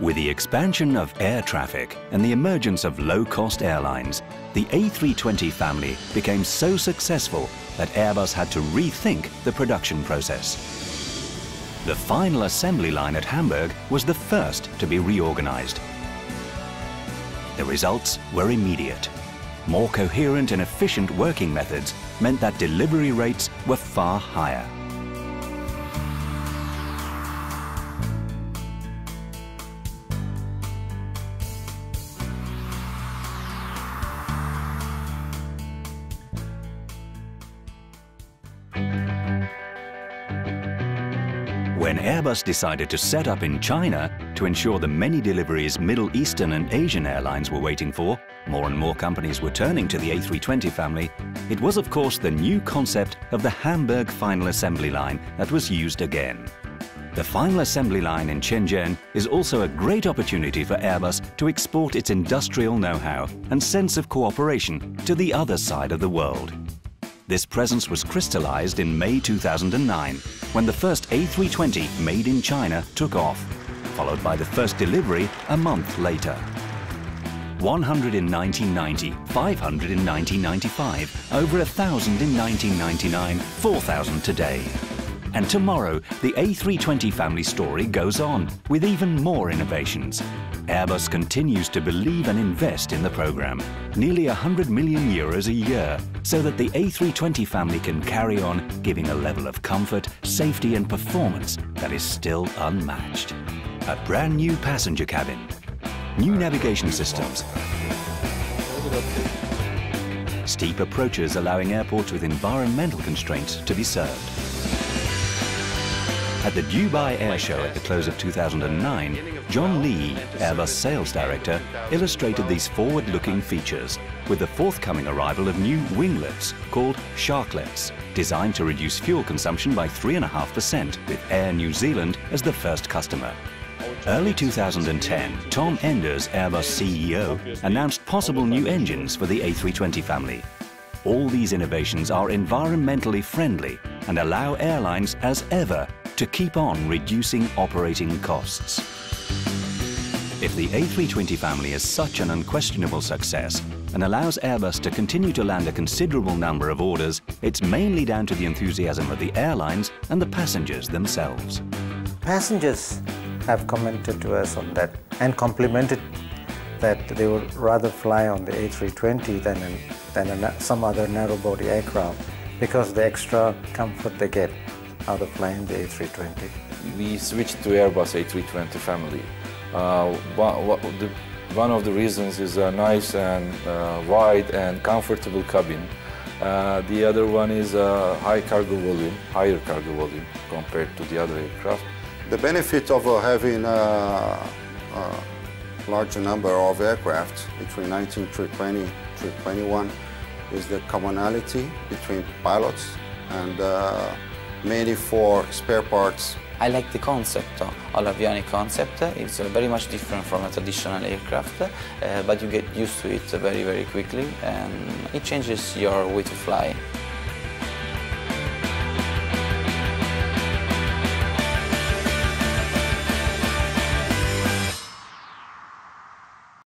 With the expansion of air traffic and the emergence of low-cost airlines, the A320 family became so successful that Airbus had to rethink the production process. The final assembly line at Hamburg was the first to be reorganized. The results were immediate. More coherent and efficient working methods meant that delivery rates were far higher. When Airbus decided to set up in China to ensure the many deliveries Middle Eastern and Asian airlines were waiting for, more and more companies were turning to the A320 family, it was of course the new concept of the Hamburg final assembly line that was used again. The final assembly line in Tianjin is also a great opportunity for Airbus to export its industrial know-how and sense of cooperation to the other side of the world. This presence was crystallized in May 2009, when the first A320 made in China took off, followed by the first delivery a month later. 100 in 1990, 500 in 1995, over 1,000 in 1999, 4,000 today. And tomorrow, the A320 family story goes on with even more innovations. Airbus continues to believe and invest in the program, nearly 100 million euros a year, so that the A320 family can carry on giving a level of comfort, safety and performance that is still unmatched. A brand new passenger cabin, new navigation systems, steep approaches allowing airports with environmental constraints to be served. At the Dubai Air Show at the close of 2009, John Leahy, Airbus sales director, illustrated these forward-looking features with the forthcoming arrival of new winglets called Sharklets, designed to reduce fuel consumption by 3.5% with Air New Zealand as the first customer. Early 2010, Tom Enders, Airbus CEO, announced possible new engines for the A320 family. All these innovations are environmentally friendly and allow airlines, as ever, to keep on reducing operating costs. If the A320 family is such an unquestionable success and allows Airbus to continue to land a considerable number of orders, it's mainly down to the enthusiasm of the airlines and the passengers themselves. Passengers have commented to us on that and complimented that they would rather fly on the A320 than, in, than in some other narrow-body aircraft because the extra comfort they get out of flying the A320. We switched to Airbus A320 family. Uh, one, the, one, of the reasons is a nice and uh, wide and comfortable cabin. Uh, the other one is a high cargo volume, higher cargo volume compared to the other aircraft. The benefit of uh, having a, a larger number of aircraft between 19 320 321 is the commonality between pilots and uh, mainly for spare parts. I like the concept of avionic concept. It's very much different from a traditional aircraft, uh, but you get used to it very, very quickly and it changes your way to fly.